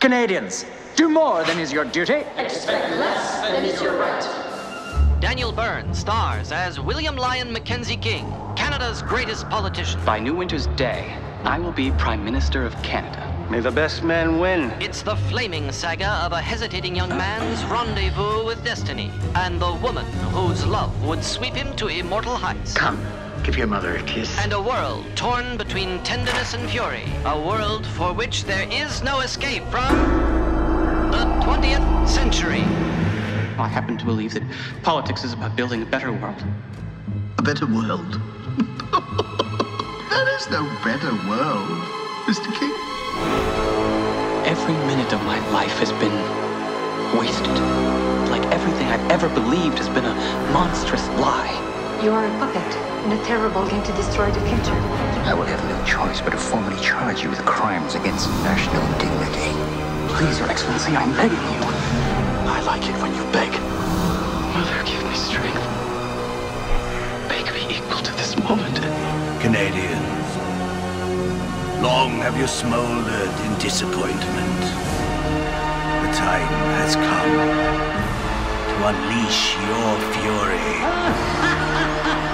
Canadians, do more than is your duty. Expect less than is your right. Daniel Beirne stars as William Lyon Mackenzie King, Canada's greatest politician. By New Winter's Day, I will be Prime Minister of Canada. May the best man win. It's the flaming saga of a hesitating young man's rendezvous with destiny and the woman whose love would sweep him to immortal heights. Come, give your mother a kiss. And a world torn between tenderness and fury. A world for which there is no escape from the 20th century. I happen to believe that politics is about building a better world. A better world? there is no better world, Mr. King. Every minute of my life has been wasted. Like everything I've ever believed has been a monstrous lie. You are a puppet in a terrible game to destroy the future. I will have no choice but to formally charge you with crimes against national dignity. Please, Your Excellency, I'm begging you. I like it when you beg. Mother, give me strength. Make me equal to this moment. Canadians, long have you smoldered in disappointment. The time has come to unleash your fury.